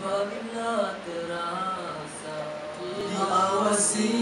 Pagnat rasa Di awasin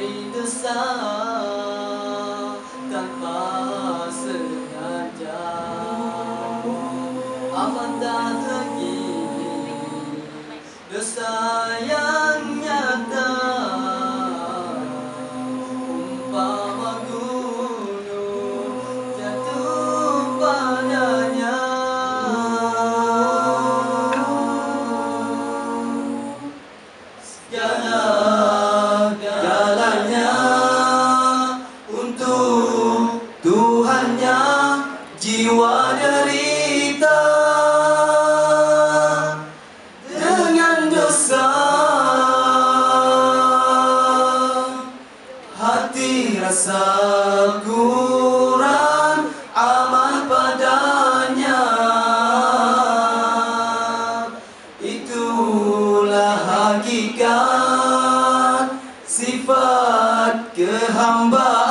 Dari dosa Tanpa sengaja. Apatah lagi Dosa yang Jiwa derita Dengan dosa. Hati rasa kurang aman padanya. Itulah hakikat sifat kehambaan